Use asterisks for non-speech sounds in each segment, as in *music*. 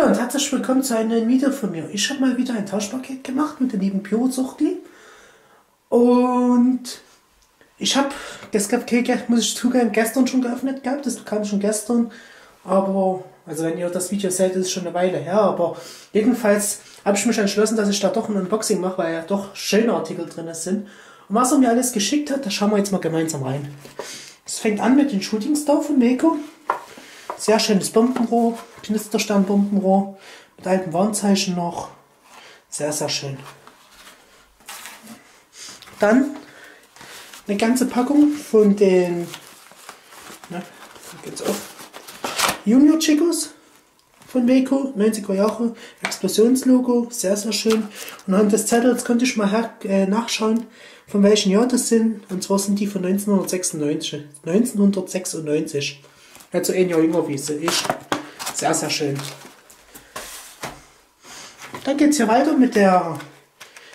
Hallo und herzlich willkommen zu einem neuen Video von mir. Ich habe mal wieder ein Tauschpaket gemacht mit der lieben Pure Zuchti. Und ich habe das Paket, muss ich zugeben, gestern schon geöffnet gehabt. Das kam schon gestern. Aber, also wenn ihr das Video seht, ist es schon eine Weile her. Aber jedenfalls habe ich mich entschlossen, dass ich da doch ein Unboxing mache, weil ja doch schöne Artikel drin sind. Und was er mir alles geschickt hat, da schauen wir jetzt mal gemeinsam rein. Es fängt an mit den Shooting Star von Meko. Sehr schönes Bombenrohr, Knisterstern-Bombenrohr mit altem Warnzeichen noch. Sehr, sehr schön. Dann eine ganze Packung von den na, geht's auf, Junior Chicos von Weco, 90er Jahre, Explosionslogo, sehr, sehr schön. Und anhand des Zettels konnte ich mal her, äh, nachschauen, von welchem Jahr das sind. Und zwar sind die von 1996. 1996. Also ein Jahr jünger wie sie ich. Sehr, sehr schön. Dann geht es hier weiter mit der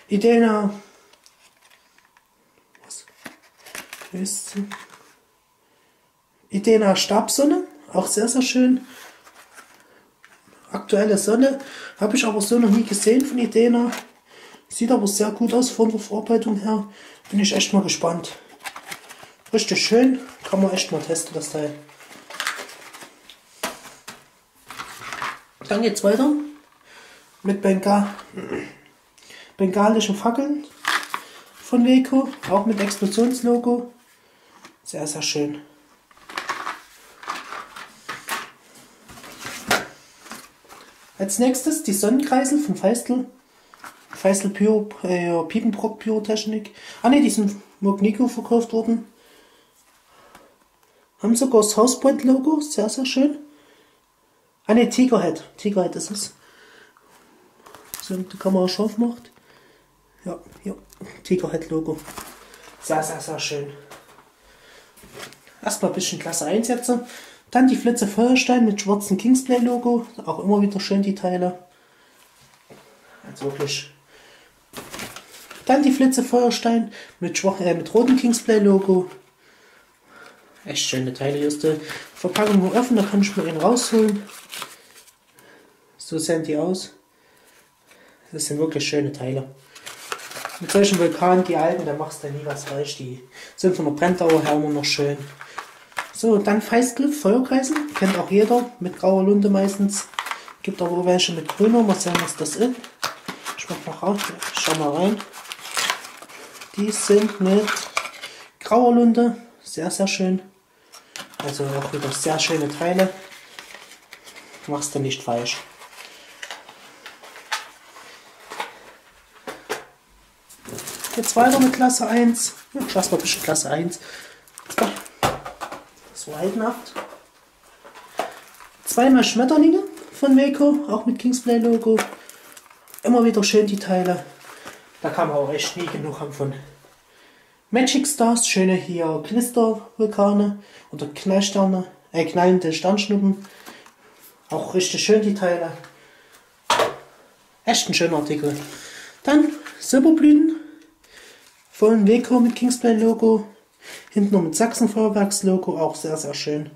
Idena. Was? Ist Idena Stabsonne. Auch sehr, sehr schön. Aktuelle Sonne. Habe ich aber so noch nie gesehen von Idena. Sieht aber sehr gut aus von der Verarbeitung her. Bin ich echt mal gespannt. Richtig schön. Kann man echt mal testen, das Teil. Dann geht es weiter mit Bengal bengalischen Fackeln von Weco, auch mit Explosionslogo. Sehr, sehr schön. Als nächstes die Sonnenkreisel von Feistel. Feistel Pyro, äh, Piepenbrock Pyrotechnik. Ah ne, die sind Magnico verkauft worden. Haben sogar das Housepoint Logo, sehr, sehr schön. Ah ne, Tigerhead. Tigerhead ist es. So, die Kamera scharf macht. Ja, ja. Tigerhead-Logo. Sehr, sehr, sehr schön. Erstmal ein bisschen Klasse 1 jetzt. Dann die Flitze Feuerstein mit schwarzem Kingsplay-Logo. Auch immer wieder schön die Teile. Also wirklich. Dann die Flitze Feuerstein mit, schwach, äh, mit rotem Kingsplay-Logo. Echt schöne Teile. Hier ist die Verpackung offen, da kann ich mir einen rausholen. So sehen die aus. Das sind wirklich schöne Teile. Mit solchen Vulkanen, die alten, da machst du nie was falsch. Die sind von der Brenndauer her immer noch schön. So, dann Feistgriff, Feuerkreisel. Kennt auch jeder, mit grauer Lunte meistens. Gibt aber auch welche mit grüner. Mal sehen, was das ist. Ich mach mal raus. Schau mal rein. Die sind mit grauer Lunte. Sehr, sehr schön. Also auch wieder sehr schöne Teile. Machst du nicht falsch. Jetzt weiter mit Klasse 1. Ich lasse mal ein bisschen Klasse 1. So heldenhaft. Zweimal Schmetterlinge von Meko, auch mit Kingsplay Logo. Immer wieder schön die Teile. Da kann man auch echt nie genug haben von. Magic Stars, schöne hier Knistervulkane oder Knallsterne, äh, knallende Sternschnuppen. Auch richtig schön die Teile. Echt ein schöner Artikel. Dann Silberblüten vollen Weko mit Kingsplay Logo. Hinten noch mit Sachsenfeuerwerks Logo, auch sehr, sehr schön.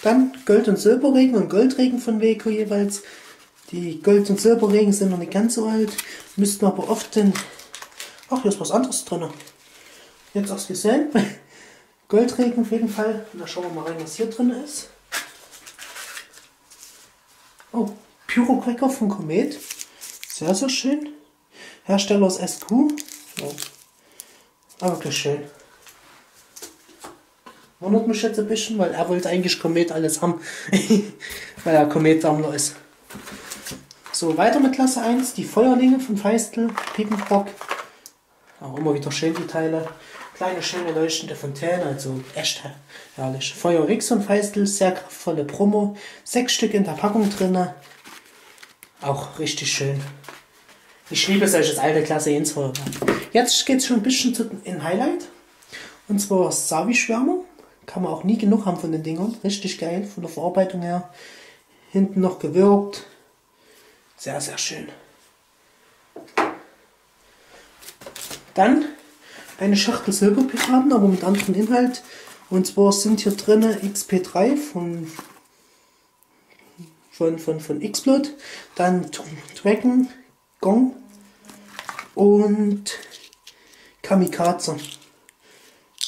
Dann Gold- und Silberregen und Goldregen von Weko jeweils. Die Gold- und Silberregen sind noch nicht ganz so alt, müssten aber oft den... Ach, hier ist was anderes drin. Jetzt auch gesehen. *laughs* Goldregen auf jeden Fall. Da schauen wir mal rein, was hier drin ist. Oh, Pyrocracker von Komet. Sehr, sehr schön. Hersteller aus SQ. Ja. Aber wirklich schön. Wundert mich jetzt ein bisschen, weil er wollte eigentlich Komet alles haben. *laughs* weil er Komet-Sammler ist. So, weiter mit Klasse 1. Die Feuerlinge von Feistel, Piepenbrock. Auch immer wieder schön die Teile. Kleine, schöne leuchtende Fontäne, also echt herrlich. Feuer Rix und Feistel, sehr kraftvolle Promo. Sechs Stück in der Packung drin. Auch richtig schön. Ich liebe solches alte Klasse 1 Feuerwehr. Jetzt geht es schon ein bisschen zu in Highlight. Und zwar Savi-Schwärmer. Kann man auch nie genug haben von den Dingern. Richtig geil von der Verarbeitung her. Hinten noch gewirkt. Sehr, sehr schön. Dann eine Schachtel Silberpiraten, aber mit anderem Inhalt. Und zwar sind hier drin XP3 von, von, von, von Xplot, dann Dragon, Gong und Kamikaze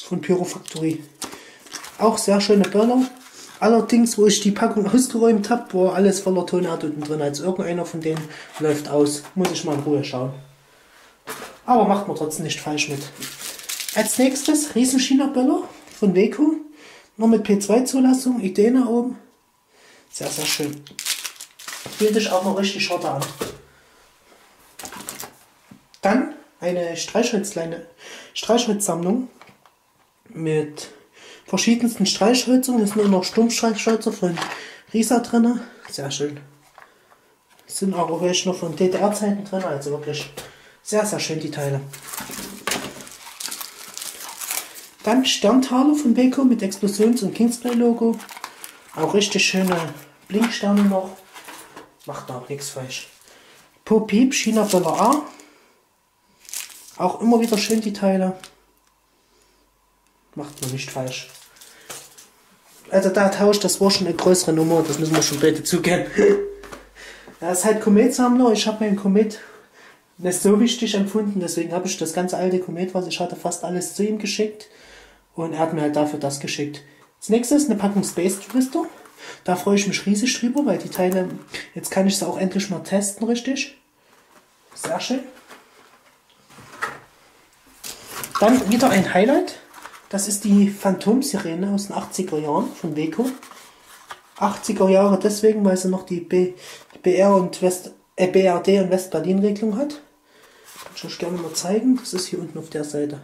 von Pyrofactory. Auch sehr schöne Böller. Allerdings, wo ich die Packung ausgeräumt habe, war alles voller Tonarten drin. Also irgendeiner von denen läuft aus. Muss ich mal in Ruhe schauen. Aber macht man trotzdem nicht falsch mit. Als nächstes Riesenchina-Böller von Weco. Nur mit P2-Zulassung, Idee nach oben. Sehr, sehr schön. Fühlt sich auch noch richtig Schotter an. Dann eine Streichholzleine, Streichholzsammlung mit verschiedensten Streichhölzern. Es sind nur noch Stummstreichhölzer von Risa drin. Sehr schön. Sind auch welche noch von DDR-Zeiten drin, also wirklich sehr, sehr schön die Teile. Dann Sterntaler von Beko mit Explosions- und Kingsplay-Logo. Auch richtig schöne Blinksterne noch. Macht auch nichts falsch. Po Piep, China Dollar A. Auch immer wieder schön die Teile. Macht man nicht falsch. Also da tauscht, das war schon eine größere Nummer, das müssen wir schon bitte zugeben. *laughs* Das ist halt Komet-Sammler. Ich habe meinen Komet nicht so wichtig empfunden, deswegen habe ich das ganze alte Komet, was ich hatte, fast alles zu ihm geschickt. Und er hat mir halt dafür das geschickt. Als nächstes eine Packung Space Twister. Da freue ich mich riesig drüber, weil die Teile, jetzt kann ich sie auch endlich mal testen, richtig. Sehr schön. Dann wieder ein Highlight. Das ist die Phantom-Sirene aus den 80er Jahren von Weco. 80er Jahre deswegen, weil sie noch die B, BR und West, äh, BRD und West-Berlin-Regelung hat. Kann ich euch gerne mal zeigen. Das ist hier unten auf der Seite.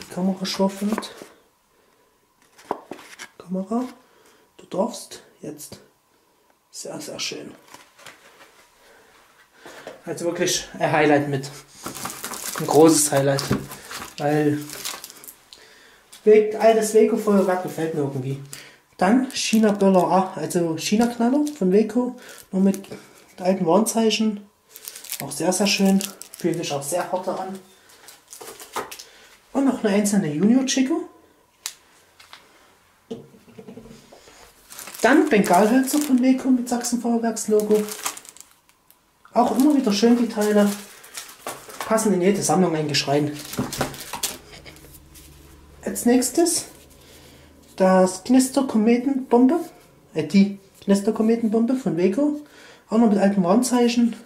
Die Kamera scharf. Kamera, du darfst jetzt. Sehr, sehr schön. Also wirklich ein Highlight mit. Ein großes Highlight. Weil altes Weco-Feuerwerk gefällt mir irgendwie. Dann China Böller A, also China Knaller von Weco, nur mit alten Warnzeichen. Auch sehr, sehr schön. Fühlt sich auch sehr hart an. Und noch eine einzelne Junior Chico. Dann Bengalhölzer von Weco mit Sachsenfeuerwerkslogo. Auch immer wieder schön die Teile. Passen in jede Sammlung eingeschreien. Als nächstes das Knister-Kometenbombe. Äh, die Knister-Kometenbombe von Weco. Auch noch mit alten Warnzeichen.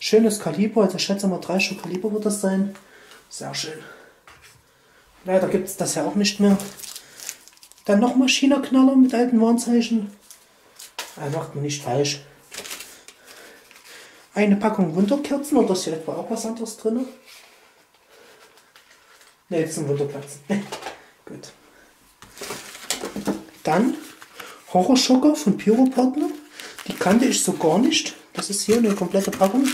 Schönes Kaliber, also ich schätze mal 3 Stück Kaliber wird das sein. Sehr schön. Leider gibt es das ja auch nicht mehr. Dann nochmal China-Knaller mit alten Warnzeichen. Er macht man nicht falsch. Eine Packung Wunderkerzen oder ist hier etwa auch was anderes drin? Ne, jetzt sind Wunderkerzen. *laughs* Gut. Dann Horrorschocker von Pyropartner. Die kannte ich so gar nicht. Das ist hier eine komplette Packung.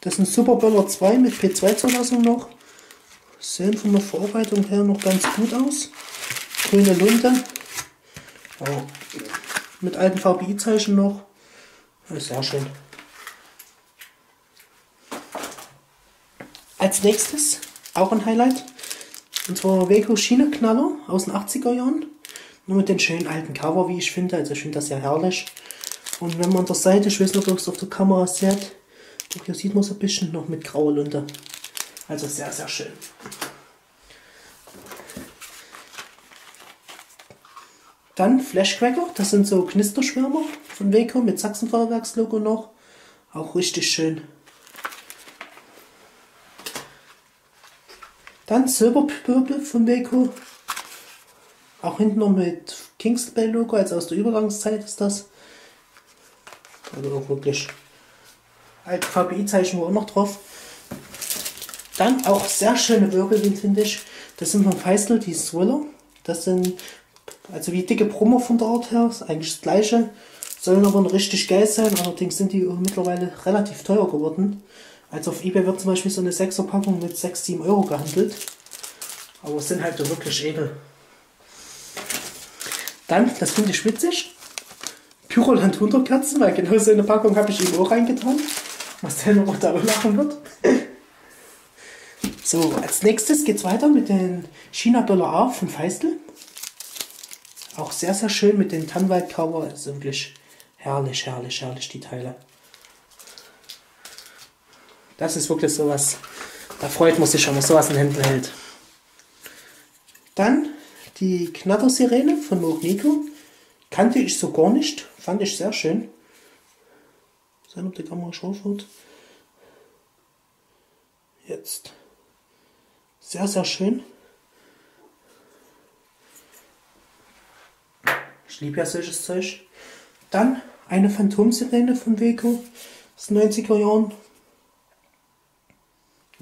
Das ist ein Superböller 2 mit P2-Zulassung noch. Sehen von der Verarbeitung her noch ganz gut aus. Grüne Lunte. Oh. Mit alten VBI-Zeichen noch. Sehr schön. Als nächstes auch ein Highlight. Und zwar Weco Schieneknaller aus den 80er Jahren. Nur mit den schönen alten Cover, wie ich finde. Also ich finde das ja herrlich. Und wenn man an der Seite, ich weiß nicht, ob es auf der Kamera sieht, hier sieht man es ein bisschen noch mit grauer Lunte. Also sehr, sehr schön. Dann Flashcracker, das sind so Knisterschwärmer von Weco mit Sachsenfeuerwerkslogo noch. Auch richtig schön. Dann Silberpöbel von Weco. Auch hinten noch mit Kingsbell Logo, also aus der Übergangszeit ist das. Also auch wirklich alte VBI-Zeichen war auch noch drauf. Dann auch sehr schöne Wirbelwind, finde ich. Das sind von Feistel, die Swiller. Das sind, also wie dicke Brummer von der Art her, ist eigentlich das gleiche. Sollen aber richtig geil sein, allerdings sind die mittlerweile relativ teuer geworden. Also auf Ebay wird zum Beispiel so eine 6er Packung mit 6, 7 Euro gehandelt. Aber es sind halt wirklich edel. Dann, das finde ich witzig, Pyroland Wunderkerzen, weil genau so eine Packung habe ich ihm auch reingetan. Was der noch da lachen wird. So, als nächstes geht es weiter mit den China Dollar A von Feistel. Auch sehr, sehr schön mit den Tannwald-Cover. Ist wirklich herrlich, herrlich, herrlich, die Teile. Das ist wirklich sowas, da freut man sich, wenn man sowas in Händen hält. Dann die Knattersirene von Mogniko. Kannte ich so gar nicht. Fand ich sehr schön. Sein, ob die Kamera scharf wird. Jetzt. Sehr, sehr schön. Ich liebe ja solches Zeug. Dann eine Phantomsirene von Weco aus den 90er Jahren.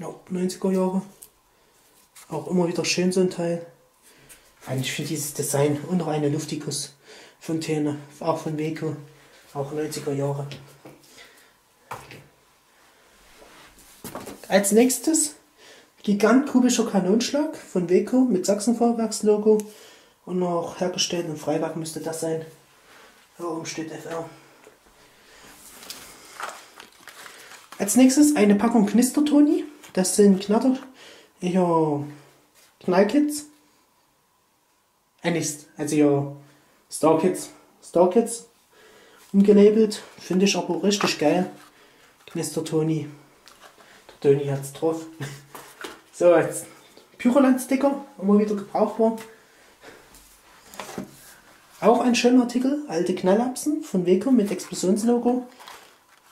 Ja, 90er Jahre. Auch immer wieder schön so ein Teil. Ich finde dieses Design und noch eine Luftikus-Fontäne, auch von Weco, auch 90er Jahre. Als nächstes Gigant kubischer Kanonschlag von Weco mit Sachsenfahrwerkslogo und noch hergestellt im Freiberg müsste das sein. Da oben steht FR. Als nächstes eine Packung Knistertoni. Das sind Knatter, eher Knallkits. Eigentlich, also ja, Starkits, Starkits umgelabelt. Finde ich aber richtig geil. Knistertoni. Der Toni hat's drauf. *laughs* so, jetzt Pyroland-Sticker, immer wieder gebrauchbar. Auch ein schöner Artikel, alte Knallapsen von Weco mit Explosionslogo.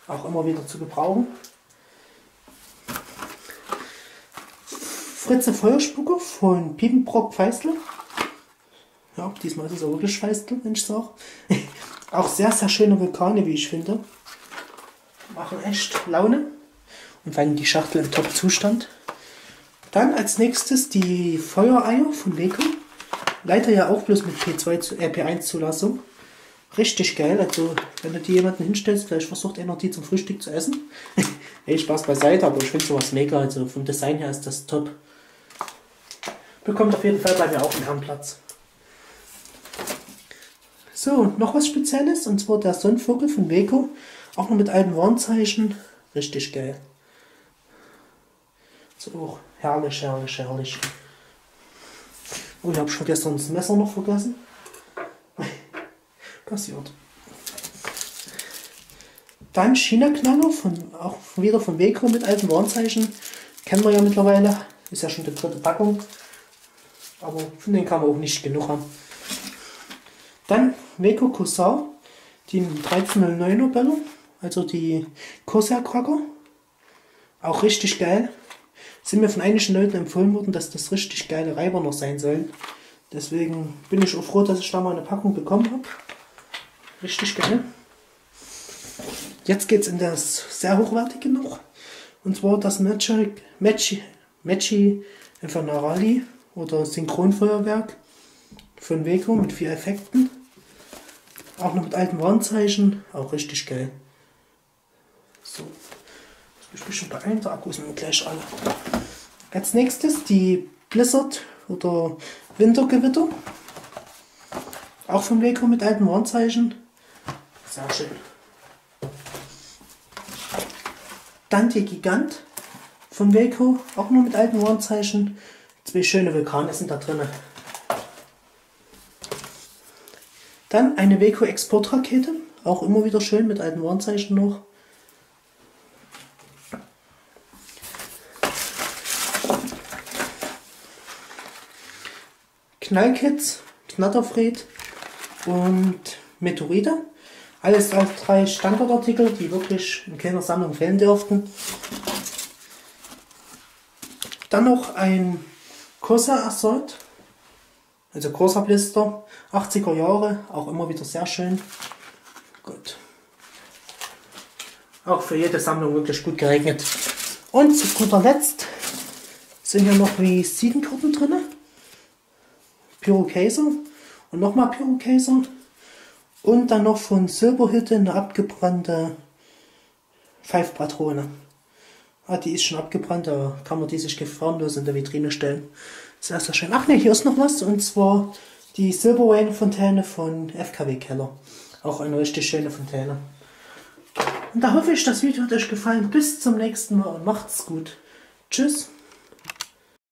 Auch immer wieder zu gebrauchen. Fritze Feuerspucker von Piepenbrock Feistel. Ja, diesmal ist es auch wirklich Feistel, wenn ich sage. *laughs* auch sehr, sehr schöne Vulkane, wie ich finde. Machen echt Laune. Und vor die Schachtel im Top-Zustand. Dann als nächstes die Feuereier von Weco. Leider ja auch bloß mit P2 zu, äh, P1 Zulassung. Richtig geil. Also, wenn du die jemanden hinstellst, vielleicht versucht einer die zum Frühstück zu essen. *laughs* hey, Spaß beiseite, aber ich finde sowas mega. Also vom Design her ist das top. Bekommt auf jeden Fall bei mir auch einen Herrenplatz. So, noch was Spezielles und zwar der Sonnenvogel von Weco. Auch noch mit alten Warnzeichen. Richtig geil. So, auch herrlich, herrlich, herrlich. Oh, ich habe schon gestern das Messer noch vergessen. *laughs* Passiert. Dann China-Knaller, von, auch wieder von Weco mit alten Warnzeichen. Kennen wir ja mittlerweile. Ist ja schon die dritte Packung. Aber von denen kann man auch nicht genug haben. Dann Weco Corsair, die 1309er Bälle, also die Corsair Cracker. Auch richtig geil sind mir von einigen Leuten empfohlen worden, dass das richtig geile Reiber noch sein sollen. Deswegen bin ich auch froh, dass ich da mal eine Packung bekommen habe. Richtig geil. Jetzt geht es in das sehr hochwertige noch. Und zwar das Magic, Magic, Magic Infernali oder Synchronfeuerwerk von Weco mit vier Effekten. Auch noch mit alten Warnzeichen. Auch richtig geil. So. Ich bin schon beeilen, der Akku sind gleich alle. Als nächstes die Blizzard oder Wintergewitter. Auch vom Lego mit alten Warnzeichen. Sehr schön. Dann die Gigant von Velco, auch nur mit alten Warnzeichen. Zwei schöne Vulkane sind da drin. Dann eine Velco Exportrakete, auch immer wieder schön mit alten Warnzeichen noch. Knallkits, Knatterfried und Meteorite. Alles als drei Standardartikel, die wirklich in keiner Sammlung fehlen dürften. Dann noch ein Corsa Assault, also Corsa Blister, 80er Jahre, auch immer wieder sehr schön. Gut. Auch für jede Sammlung wirklich gut geeignet. Und zu guter Letzt sind hier noch Visitenkarten drin. Pyrokäse und nochmal Pyrokäse. Und dann noch von Silberhütte eine abgebrannte Pfeifpatrone. Ah, die ist schon abgebrannt, da kann man die sich gefahrenlos in der Vitrine stellen. Sehr, sehr schön. Ach ne, hier ist noch was. Und zwar die Silverwayne Fontäne von FKW Keller. Auch eine richtig schöne Fontäne. Und da hoffe ich, das Video hat euch gefallen. Bis zum nächsten Mal und macht's gut. Tschüss.